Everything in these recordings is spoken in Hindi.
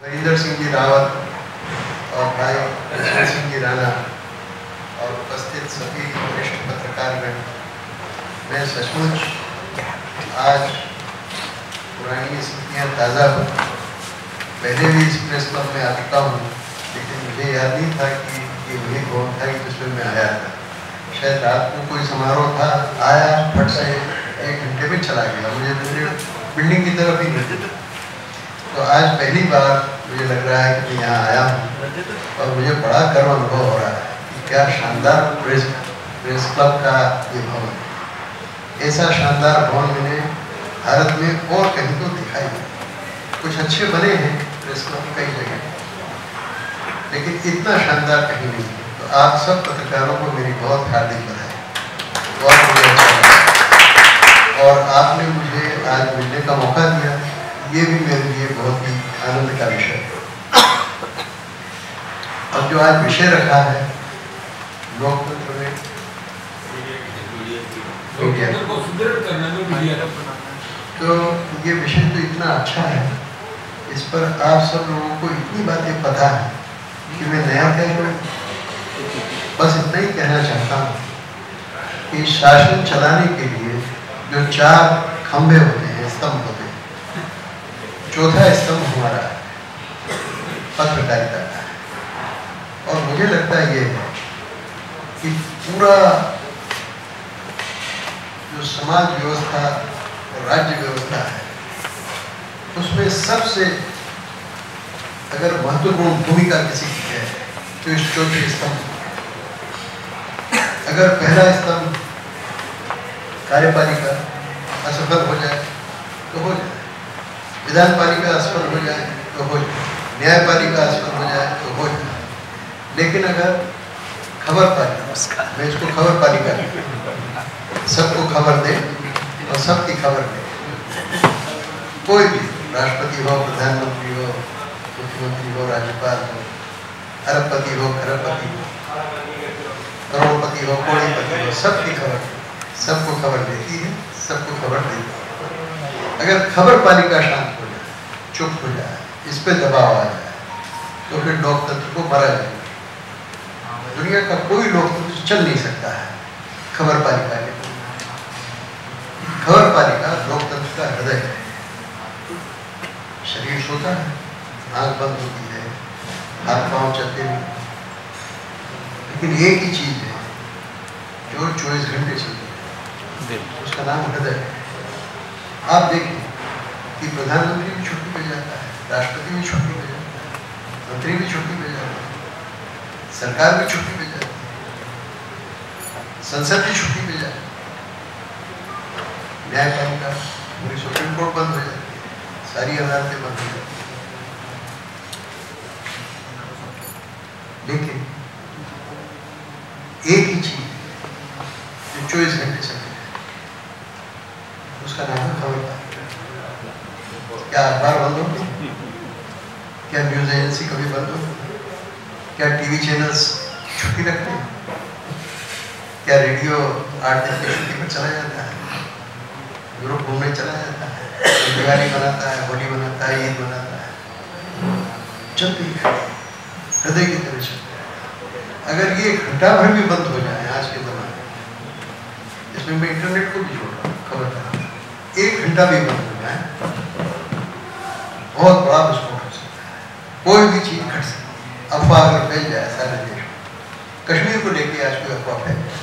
वीरेंद्र सिंह जी रावत और भाई सिंह जी राणा और उपस्थित सभी वरिष्ठ पत्रकारगण मैं सचमुच आज पुरानी स्थितियाँ ताज़ा हूँ। पहले भी इस प्रेस क्लब में आ चुका हूँ, लेकिन मुझे याद नहीं था कि ये वही भवन था कि जिसमें मैं आया था। शायद रात को कोई समारोह था, आया, फट से एक घंटे में चला गया। मुझे बिल्डिंग की तरफ़ ही नहीं तो आज पहली बार मुझे लग रहा है कि मैं यहाँ आया हूँ। और मुझे बड़ा गर्व अनुभव हो रहा है कि क्या शानदार प्रेस प्रेस क्लब का ये भवन। ऐसा शानदार भवन मैंने भारत में और कहीं तो दिखाई नहीं। कुछ अच्छे बने हैं प्रेस क्लब कई जगह, लेकिन इतना शानदार कहीं नहीं। है तो आप सब पत्रकारों को मेरी बहुत हार्दिक बधाई। बहुत और आपने मुझे आज मिलने का मौका दिया। ये भी मेरे लिए बहुत ही आनंद का विषय है। अब जो आज विषय रखा है, लोकतंत्र में तो ये विषय तो इतना अच्छा है, इस पर आप सब लोगों को इतनी बातें पता है कि मैं नया कह रहा हूँ। बस इतना ही कहना चाहता हूँ कि शासन चलाने के लिए जो चार खंभे होते हैं, स्तंभ होते हैं चौथा स्तंभ हमारा है पत्रकारिता का। और मुझे लगता है ये है कि पूरा जो समाज व्यवस्था और राज्य व्यवस्था है, उसमें सबसे अगर महत्वपूर्ण भूमिका किसी की है तो इस चौथे स्तंभ अगर पहला स्तंभ कार्यपालिका असफल हो जाए तो हो जाए विधान पालिका असफल हो जाए तो हो जाए न्यायपालिका असफल हो जाए तो हो जाए। लेकिन अगर खबर पालिका मैं इसको खबर पालिका सबको खबर दे और सबकी खबर दे। कोई भी राष्ट्रपति हो प्रधानमंत्री हो मुख्यमंत्री हो राज्यपाल हो अरबपति हो खरबपति हो करोड़पति हो कोड़ीपति हो सबकी खबर सबको खबर देती है सबको खबर देती है। अगर खबर पालिका शांत चुप हो जाए इस पे दबाव आ जाए तो फिर लोकतंत्र को मरा जाएगा दुनिया का कोई लोकतंत्र चल नहीं सकता है खबर पालिका के खबर पालिका लोकतंत्र का हृदय है। शरीर सोता है आँख बंद होती है हाथ पाँव चलते हैं लेकिन एक ही चीज़ है जो चौबीस घंटे चलती है उसका नाम हृदय है। आप देखिए कि प्रधानमंत्री भी छुट्टी पे जाता है, राष्ट्रपति भी छुट्टी पे जाता है, मंत्री भी छुट्टी पे जाता है, सरकार भी छुट्टी पे जाती है, संसद भी छुट्टी पे जाती है। न्यायपालिका पूरी सुप्रीम कोर्ट बंद हो जाती है, सारी अदालतें बंद हो जाती हैं। लेकिन एक ही चीज़ जो चौबीस घंटे चलती है उसका नाम है खबर पालिका क्या अखबार बंद होते क्या न्यूज़ एजेंसी कभी बंद होती क्या टीवी चैनल्स छुट्टी रखते हैं। क्या रेडियो आठ दिन की छुट्टी पर चला जाता है? यूरोप घूमने चला जाता है। दिवाली मनाता है, होली मनाता है, ईद मनाता है। चलती है हृदय की तरह चलती अगर ये घंटा भर भी बंद हो जाए आज के जमाने में, इसमें मैं इंटरनेट को भी जोड़ रहा हूँ, खबर एक घंटा भी बंद हो जाए, बहुत बड़ा विस्फोट हो सकता है। कोई भी चीज़ घट सकती है अफवाह अगर फैल जाए सारे देश में कश्मीर को लेके आज कोई अफवाह फैल जाए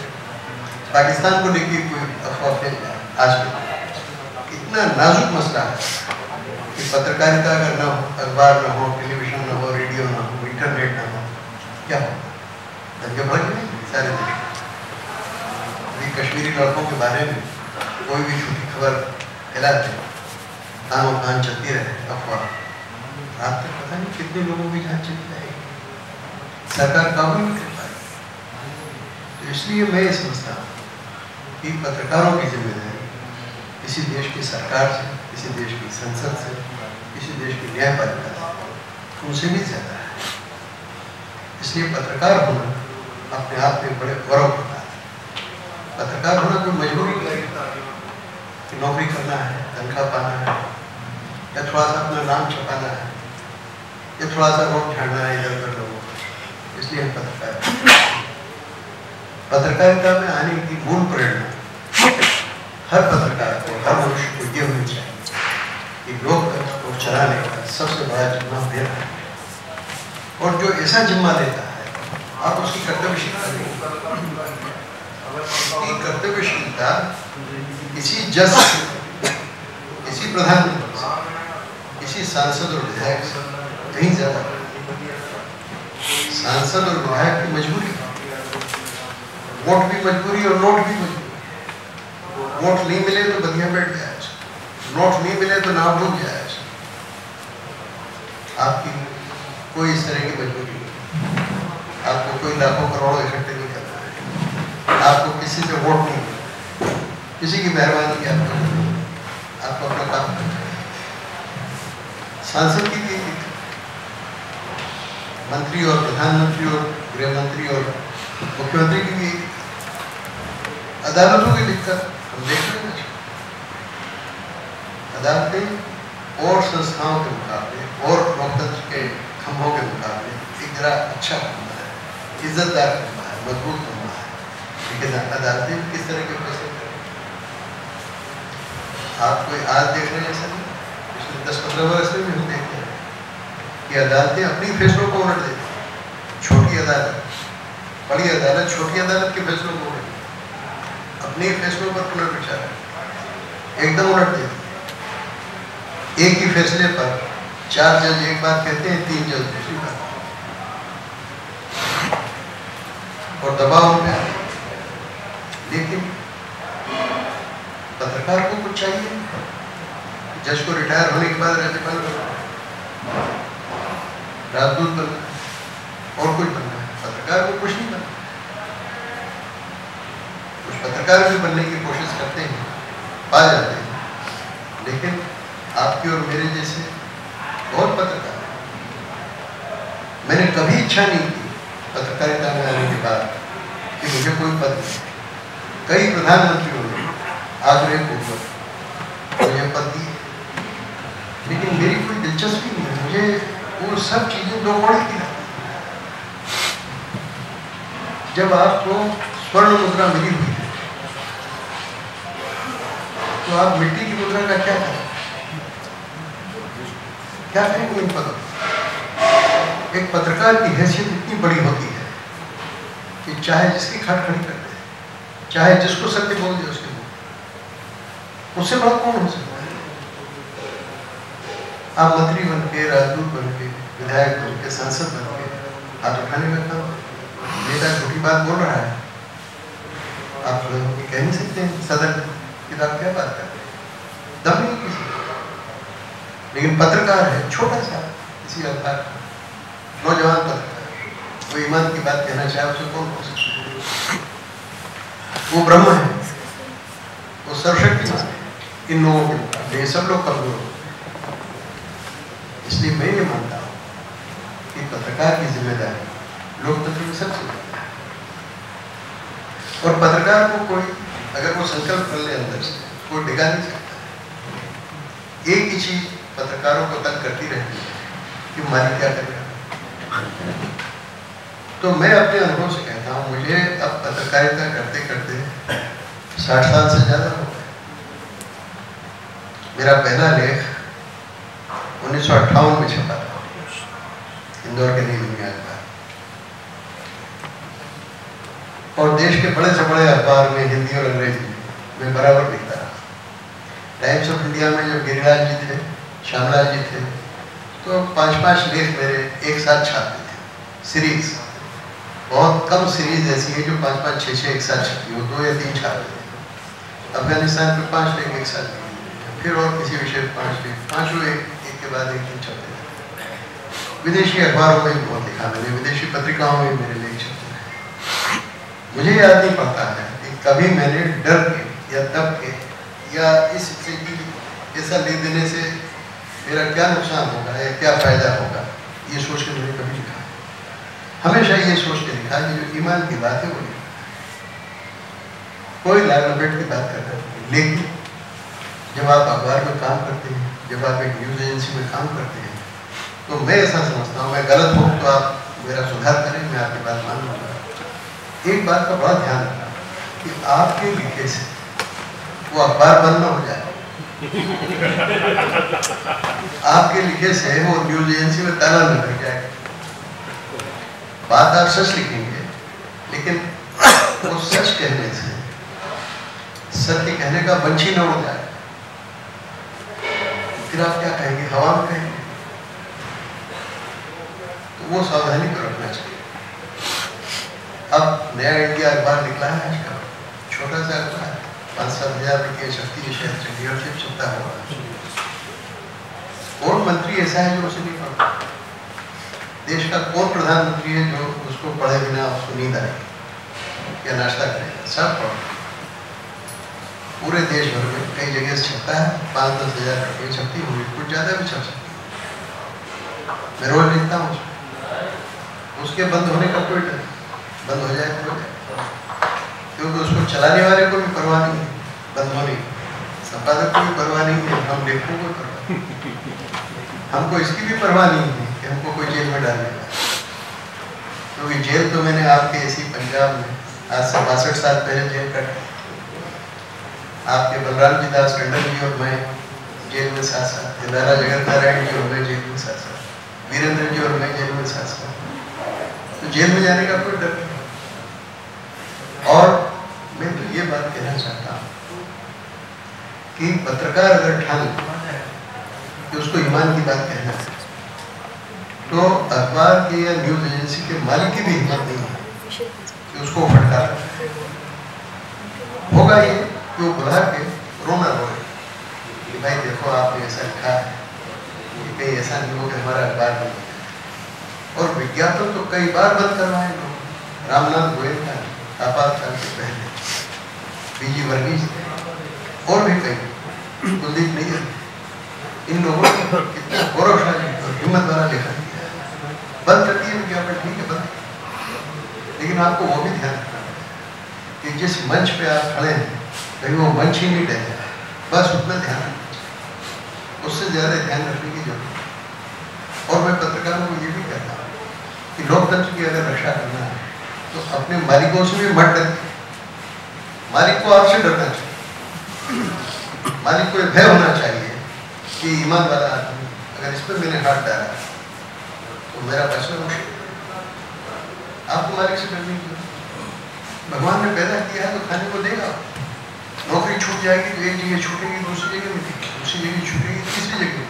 पाकिस्तान को लेके कोई अफवाह फैल जाए आज के इतना नाजुक मसला है कि पत्रकारिता अगर ना हो, अखबार ना हो, टेलीविज़न ना हो, रेडियो ना हो, इंटरनेट ना हो, क्या होगा दंगे भड़क सारे कश्मीरी लड़कों के बारे में कोई भी झूठी खबर फैलाते कानों कान चलती रहे, अफवाह। रात तक पता नहीं कितने लोगों की जान चली जाएगी सरकार काबू नहीं कर पाएगी तो इसलिए मैं ये समझता हूँ। कि पत्रकारों की ज़िम्मेदारी किसी देश की सरकार से, किसी देश की संसद से, किसी देश की न्यायपालिका से उनसे भी ज़्यादा है। इसलिए पत्रकार होना अपने आप में बड़े गौरव होता है। पत्रकार होना कोई मजबूरी नहीं कि नौकरी करना है, तनख्वाह पाना है, या थोड़ा सा अपना नाम छपाना है, या थोड़ा सा रोक झाड़ना है इधर उधर लोगों को। इसलिए हम पत्रकार पत्रकारिता में आने की मूल प्रेरणा हर पत्रकार को हर मनुष्य को ये होनी चाहिए कि लोकतंत्र को चलाने का सबसे बड़ा जिम्मा मेरा है। और जो ऐसा जिम्मा लेता है, आप उसकी कर्तव्यशीलता कर्तव्यशीलता किसी जज, किसी प्रधानमंत्री से किसी सांसद और विधायक से कहीं ज़्यादा। सांसद और विधायक की मजबूरी। वोट भी मजबूरी और नोट भी मजबूरी। वोट नहीं मिले तो बदिया बैठ जाए नोट नहीं मिले तो नाम डूब जाए आपकी कोई इस तरह की मजबूरी नहीं। आपको कोई लाखों करोड़ों इकट्ठे नहीं करना है। आपको किसी से वोट नहीं किसी की मेहरबानी की आपको आपको अपना काम करना सांसद की भी मंत्री और प्रधानमंत्री और गृह मंत्री और मुख्यमंत्री की भी अदालतों की दिक्कत हैं। अदालतें और संस्थाओं के मुकाबले और लोकतंत्र के खंभों के मुकाबले एक जरा अच्छा खंभा है। इज्जतदार खंभा है, मज़बूत खंभा लेकिन अदालतें किस तरह के फैसले करें आप कोई आज देख रहे हैं ऐसा पिछले दस पंद्रह वर्ष में भी हम देखते हैं कि अदालतें अपनी फैसलों को उलट देती छोटी अदालत, बड़ी अदालत, छोटी अदालत के फैसलों को उलट अपने फैसलों पर पुनर्विचार एकदम उलट देती एक ही फैसले पर चार जज एक बात कहते हैं, तीन जज दूसरी बात और दबाव में लेकिन पत्रकार को कुछ चाहिए? जज को रिटायर होने के बाद राज्यपाल राजदूत बनना। और कुछ बनना है? पत्रकार को कुछ नहीं पत्रकार भी बनने की कोशिश करते हैं पा जाते हैं। लेकिन आपकी और मेरे जैसे बहुत पत्रकार मैंने कभी इच्छा नहीं की पत्रकारिता में आने के बाद कि मुझे कोई पद कई प्रधानमंत्रियों ने आग्रह पूर्वक मुझे पद दिए। लेकिन मेरी कोई दिलचस्पी नहीं मुझे वो सब चीज़ें दो कौड़ी की जब आपको स्वर्ण मुद्रा मिली हुई तो आप मिट्टी की मुद्रा का क्या करें? क्या करेंगे इन पदों एक पत्रकार की हैसियत इतनी बड़ी होती है कि चाहे जिसकी खट खड़ी कर चाहे जिसको सत्य बोल दे उसके मुँह उससे बड़ा कौन हो सकता है? आप मंत्री बन के राजदूत बन के विधायक बन के सांसद बन के हाथ उठाने का काम नेता छोटी बात बोल रहा है। आप कह नहीं सकते, सदन कि आप क्या बात कर रहे हैं दम नहीं किसी लेकिन पत्रकार है, छोटा सा इसी आधार नौजवान पत्रकार। वो ईमान की बात कहना चाहे, उसे कौन हो सकता वो ब्रह्म है। वो सर्वशक्ति इन लोगों के मुकाबले सब लोग कमज़ोर हो। इसलिए मैं ये मानता हूँ कि पत्रकार की ज़िम्मेदारी लोकतंत्र में सबसे और पत्रकार को कोई, अगर वो संकल्प कर ले अंदर से, कोई डिगा नहीं सकता। एक ही चीज़ पत्रकारों को तक करती रहती है कि हमारी क्या करेगा तो मैं अपने अनुभव से कहता हूँ, मुझे अब पत्रकारिता करते करते साठ साल से ज़्यादा हो गए। मेरा पहला लेख उन्नीस सौ अट्ठावन में छपा था, इंदौर के नई दुनिया अखबार और देश के बड़े से बड़े अखबार में हिंदी और अंग्रेज़ी में बराबर लिखता रहा। टाइम्स ऑफ़ इंडिया में जब गिरिराज जी थे श्यामलाल जी थे। तो पाँच पाँच लेख मेरे एक साथ छापते थे। सीरीज़ बहुत कम सीरीज़ ऐसी है जो पाँच पाँच छः छः एक साथ छपी हो। दो या तीन छाप अफ़गानिस्तान में पाँच लेख एक साथ फिर और किसी विषय पर पाँच लेख पाँचों एक एक के बाद एक दिन छपते थे। विदेशी अखबारों में भी बहुत लिखा मैंने। विदेशी पत्रिकाओं में मेरे लेख छपते हैं मुझे याद नहीं पड़ता है कि कभी मैंने डर के या दब के या इस ऐसा ले देने से मेरा क्या नुकसान होगा, या क्या फ़ायदा होगा? ये सोच के मैंने कभी लिखा हमेशा ये सोच के लिखा कि जो ईमान की बात है वो लिखा। कोई लाल लपेट की बात करता है लेकिन जब आप अखबार में काम करते हैं, जब आप एक न्यूज़ एजेंसी में काम करते हैं तो मैं ऐसा समझता हूँ, मैं गलत हूँ तो आप मेरा सुधार करें, मैं आपकी बात मान लूँगा। एक बात का बड़ा ध्यान रखना कि आपके लिखे से वो अखबार बंद न हो जाए। आपके लिखे से वो न्यूज़ एजेंसी में ताला लग जाए बात आप सच लिखेंगे, लेकिन वो सच कहने से, सत्य कहने का वंशी न हो जाए। फिर आप क्या कहेंगे? हवा में कहेंगे? तो वो सावधानी को रखना चाहिए। अब नया इंडिया अखबार निकला है आज का, छोटा सा अखबार। पाँच सात हज़ार शक्ति शहर चंडीगढ़ से चलता हुआ कौन मंत्री ऐसा है जो उसे नहीं पढ़ता देश का कौन प्रधानमंत्री है जो उसको पढ़े बिना उसको नींद आएगी या नाश्ता करेगा सब पढ़। पूरे देश भर में कई जगह छपता है, पाँच दस हज़ार रुपये छपती होगी। कुछ ज़्यादा भी छप सकती है। मैं रोज लिखता हूँ उसके। बंद होने का कोई बंद हो जाए तो हो जाए। क्योंकि उसको चलाने वाले को भी परवाह नहीं है बंद होने संपादक को भी परवाह नहीं है, हम लेखकों को हमको इसकी भी परवाह नहीं है कि हमको कोई जेल में डाल देगा क्योंकि जेल तो मैंने आपके इसी पंजाब में, आज से बासठ साल पहले जेल कटी आपके बलराम जी दास टंडन जी और मैं जेल में साथ साथ थे। लाला जगत नारायण जी और मैं जेल में साथ साथ वीरेंद्र जी और मैं जेल में साथ साथ तो जेल में जाने का कोई डर नहीं और मैं तो ये बात कहना चाहता कि पत्रकार अगर ठान कि उसको ईमान की बात कहना है तो अखबार के या न्यूज़ एजेंसी के मालिक की भी हिम्मत नहीं है कि उसको फटकार होगा ये कि वो बुला के रोना रोए कि भाई देखो आपने ऐसा लिखा है कि कहीं ऐसा नहीं हो कि हमारा अखबार बंद और विज्ञापन तो कई बार बंद करवाए लोग। रामनाथ गोयल का आपातकाल बीजी वर्गीज और भी कई। कुलदीप नहीं इन लोगों ने कितना गौरवशाली और हिम्मत वाला लेखन बंद कर दिए विज्ञापन ठीक है, बंद। लेकिन आपको वो भी ध्यान रखना कि जिस मंच पे आप खड़े हैं, कहीं वो मंच ही नहीं जाए बस उतना ध्यान उससे ज़्यादा ध्यान रखने की ज़रूरत और मैं पत्रकारों को ये भी कहता हूँ कि लोकतंत्र की अगर रक्षा करना है तो अपने मालिकों से भी मत डर मालिक को आपसे डरना चाहिए। मालिक को भय होना चाहिए कि ईमान वाला आदमी, अगर इस पर मैंने हाथ डाला तो मेरा पैसा मुश्किल आपको मालिक से डरने की भगवान ने पैदा किया है तो खाने को देगा। नौकरी छूट जाएगी तो एक जगह छूटेगी, दूसरी जगह मिलेगी दूसरी जगह छूटेगी, तीसरी जगह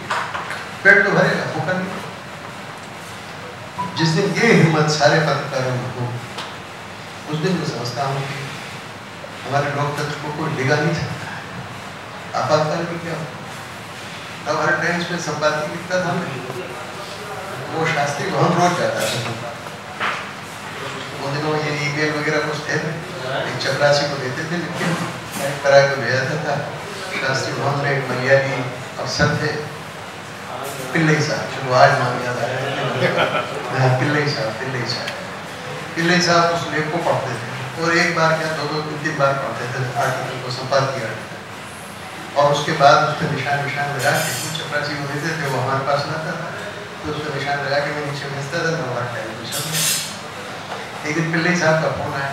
पेट तो भरेगा, भूखा नहीं। जिस दिन ये हिम्मत सारे पत्रकारों में हो, उस दिन मैं समझता हूँ कि हमारे लोकतंत्र को कोई डिगा नहीं है? आपातकाल में क्या हर टाइम्स में संपादकीय लिखता था वो शास्त्री भवन रोज जाता था उन दिनों ये ईमेल वगैरह कुछ थे एक चपरासी को देते थे के टाइप करा के भेजा था शास्त्री भवन में एक अफसर थे। पिल्लई साहब, चलो आज मान आ रहा है, पिल्लई साहब पिल्लई साहब। पिल्लई साहब उस लेख को पढ़ते थे। और एक बार क्या दो दो, तीन तीन बार पढ़ते थे, आर्टिकल को संपादकीय आर्टिकल और उसके बाद उस पर निशान निशान लगा के कुछ चपरासी देते थे, वो हमारे पास लाता था। तो उस पर निशान लगा के मैं नीचे भेजता था, मैं हमारा टेलीविज़न एक दिन पिल्लई साहब का फ़ोन आया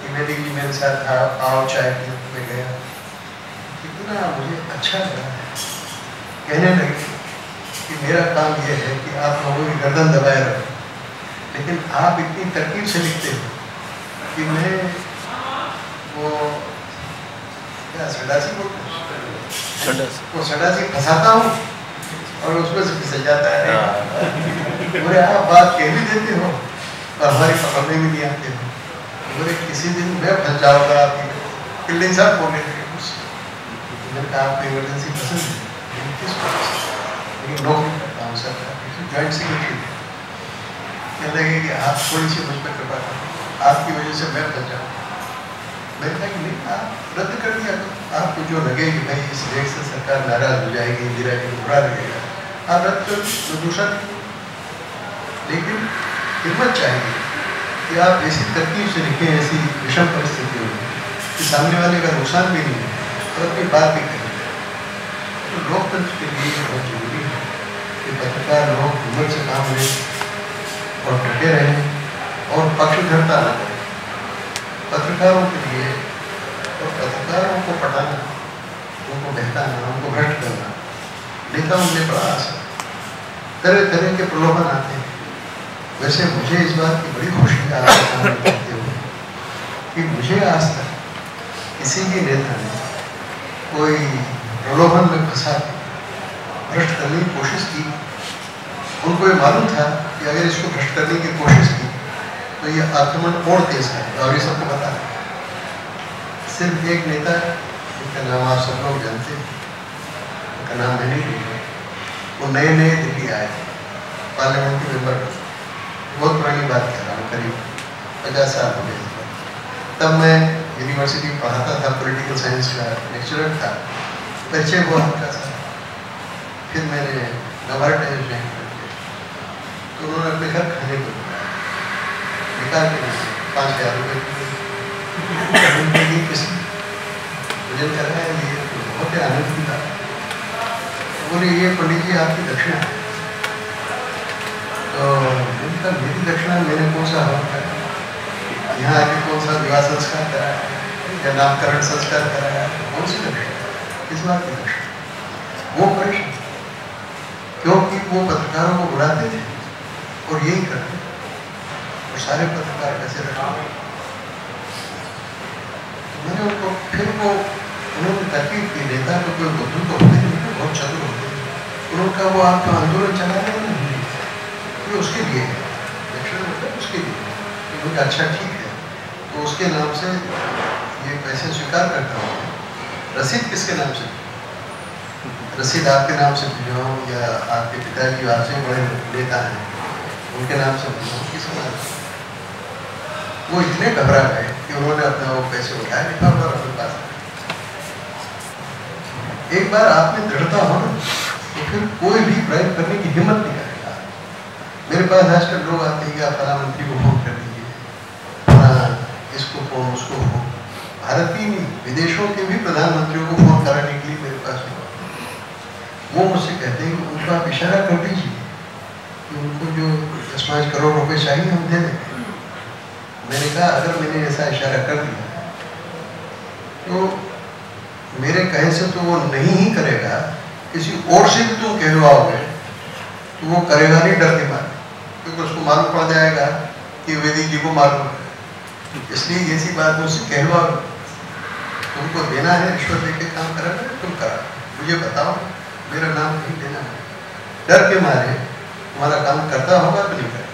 कि मेरी जी साथ था, आओ चाय पी, मैं गया। कितना मुझे अच्छा लगा। कहने लगे कि मेरा काम यह है कि आप लोगों की गर्दन दबाए रखो लेकिन आप इतनी तरकीब से लिखते हो। कि वो क्या सडासी बोलते वो सडासी फंसाता हूँ और उसमें से फिसल जाता है। बोले आप बात कह भी देते हो और हमारी पकड़ने भी नहीं आते हो। बोले किसी दिन मैं फंस जाऊँगा आपकी पिल्ले साहब बोलने लगे मैंने कहा आपको इमरजेंसी पसंद है लेकिन नौकरी करता हूँ सर। ज्वाइंट सेक्रेटरी कहने लगे कि आप थोड़ी सी मुझ पर कृपा करो। आपकी वजह से मैं जाऊँ मैंने कहा, नहीं, आप रद्द कर दिया तो आपको जो लगे कि भाई इस रेट से सरकार नाराज़ हो जाएगी, इंदिरा जी बुरा लगेगा आप रद्द कर तो दूसरा। लेकिन हिम्मत चाहिए कि आप ऐसी तरकीब से लिखें, ऐसी विषम परिस्थितियों में कि सामने वाले का नुकसान भी नहीं है और अपनी बात भी करें। तो लोकतंत्र के लिए बहुत ज़रूरी है कि पत्रकार लोग हिम्मत से काम लें और डटे रहें। और पक्षधरता न करें पत्रकारों के लिए और पत्रकारों को पढ़ाना, उनको बहकाना, उनको भ्रष्ट करना नेताओं में बड़ा आसर तरह तरह के प्रलोभन आते हैं। वैसे मुझे इस बात की बड़ी खुशी है सामने कहते हुए कि मुझे आज तक किसी भी नेता ने कोई प्रलोभन में फंसा के भ्रष्ट करने की कोशिश की। उनको ये मालूम था कि अगर इसको भ्रष्ट करने की कोशिश की तो ये आक्रमण और तेज करेगा और ये सबको पता है। सिर्फ़ एक नेता जिनका नाम आप सब लोग जानते हैं, उनका नाम मैंने नहीं वो नए नए दिल्ली आए थे पार्लियामेंट्री मेंबर बहुत पुरानी बात कह रहा हूँ, करीब पचास साल हो गए। तब मैं यूनिवर्सिटी पढ़ाता था पॉलिटिकल साइंस का लेक्चरर था। परिचय हुआ हल्का सा फिर मैंने गवर टाइम ज्वाइन कर तो उन्होंने अपने घर खाने को बुलाया निकाल के पाँच हज़ार रुपये भोजन कर रहा है ये बहुत ही आनंद की बात बोले ये पंडित जी आपकी दक्षिणा है तो उनका मेरी दक्षिणा मैंने कौन सा हवन करा यहाँ आके कौन सा विवाह संस्कार कराया या नामकरण संस्कार कराया कौन सी दक्षिणा किस बात की दक्षिणा वो परेशान क्योंकि वो पत्रकारों को बुलाते थे और यही करते और सारे पत्रकार कैसे रखे मैंने उनको उन्होंने ताकीद की नेता तो कोई बुद्धू तो होते नहीं तो बहुत चतुर होते उन्होंने कहा वो आपका आंदोलन चला रहे हैं ये उसके लिए उसके लिए उन्होंने अच्छा ठीक है तो उसके नाम से ये पैसे स्वीकार करता हूँ रसीद किसके नाम से रसीद आपके नाम से भिजवाऊँ या आपके पिताजी आपसे बड़े नेता हैं उनके नाम से भिजवाऊँ किस नाम से वो इतने घबरा गए कि उन्होंने अपना वो पैसे उठाए लिखा और अपने पास एक बार आप में दृढ़ता हो तो फिर कोई भी प्रयोग करने की हिम्मत नहीं करेगा। मेरे पास आजकल लोग आते हैं आप प्रधानमंत्री को फ़ोन कर दीजिए। इसको फ़ोन, उसको फ़ोन। भारत ही नहीं, विदेशों के भी प्रधानमंत्रियों को फ़ोन कराने के लिए मेरे पास वो मुझसे कहते हैं कि उनको आप इशारा कर दीजिए कि उनको जो दस पाँच करोड़ रुपए चाहिए हम दे देंगे मैंने कहा, अगर मैंने ऐसा इशारा कर दिया तो मेरे कहे से तो वो नहीं ही करेगा, किसी और से भी तुम कहलवाओगे तो वो करेगा नहीं डर के मारे क्योंकि उसको मालूम पड़ जाएगा कि वेदी जी को मालूम है। इसलिए ऐसी बात मुझसे कहलवा तुमको देना है रिश्वत देके काम करा तुम करा। मुझे बताओ, मेरा नाम नहीं देना है। डर के मारे, तुम्हारा काम करता होगा तो नहीं करता।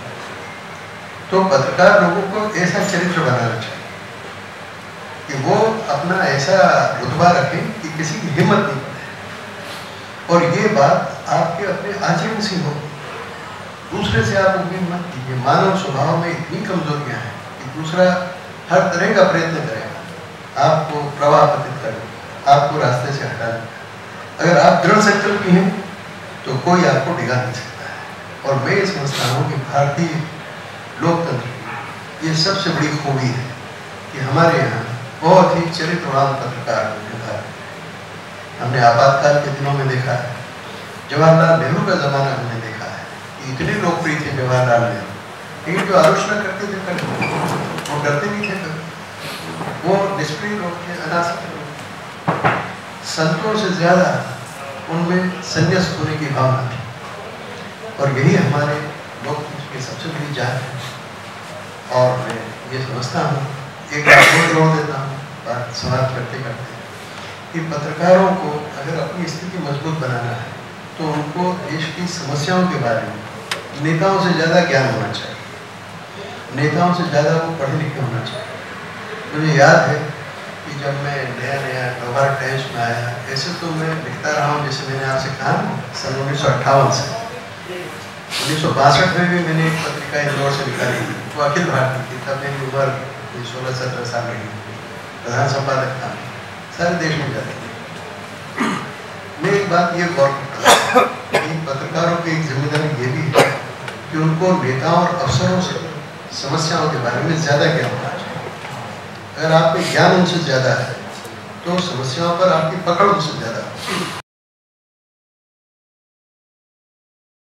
तो पत्रकार लोगों को ऐसा चरित्र बनाना चाहिए कि वो अपना ऐसा रुतबा रखें कि किसी की हिम्मत नहीं पड़े और ये बात आपके अपने आचरण से हो। दूसरे से आप उम्मीद मत कीजिए, मानव स्वभाव में इतनी कमजोरियाँ हैं कि दूसरा हर तरह का प्रयत्न करेगा। आपको प्रभावित करने आपको रास्ते से हटाने अगर आप दृढ़ संकल्प हैं तो कोई आपको डिगा नहीं सकता है। और मैं समझता हूँ कि भारतीय लोकतंत्र ये सबसे बड़ी खूबी है कि हमारे यहाँ बहुत ही चरित्रवान पत्रकार हैं हमने आपातकाल के दिनों में देखा है। जवाहरलाल नेहरू का जमाना हमने देखा है। इतने लोकप्रिय थे जवाहरलाल नेहरू। लेकिन जो आलोचना करते थे, कर वो करते नहीं थे कभी। वो निष्क्रिय लोग थे, अनासक्त लोग संतों से ज़्यादा उनमें संन्यास्त होने की भावना थी। और यही हमारे लोकतंत्र की सबसे बड़ी जान है। और मैं ये समझता हूँ एक जोड़ देता हूँ, बात समाप्त करते करते। कि पत्रकारों को अगर अपनी स्थिति मज़बूत बनाना है तो उनको देश की समस्याओं के बारे में, नेताओं से ज़्यादा ज्ञान होना चाहिए। नेताओं से ज़्यादा वो पढ़े लिखे होना चाहिए। मुझे याद है कि जब मैं नया नया व्यवहार टाइम्स में आया, ऐसे तो मैं लिखता रहा हूँ जैसे मैंने आपसे कहा सन उन्नीस सौ अट्ठावन से। उन्नीस सौ बासठ में भी मैंने एक पत्रिका इंदौर से निकाली थी, वो अखिल भारतीय थी तब मेरी उम्र सोलह सत्रह साल रही प्रधान संपादक था। सारे देश में जाते थे। मैं एक बात ये गौर पत्रकारों की एक ज़िम्मेदारी ये भी है कि उनको नेताओं और अफसरों से समस्याओं के बारे में ज़्यादा ज्ञान होना चाहिए। अगर आप में ज्ञान उनसे ज़्यादा है तो समस्याओं पर आपकी पकड़ उनसे ज़्यादा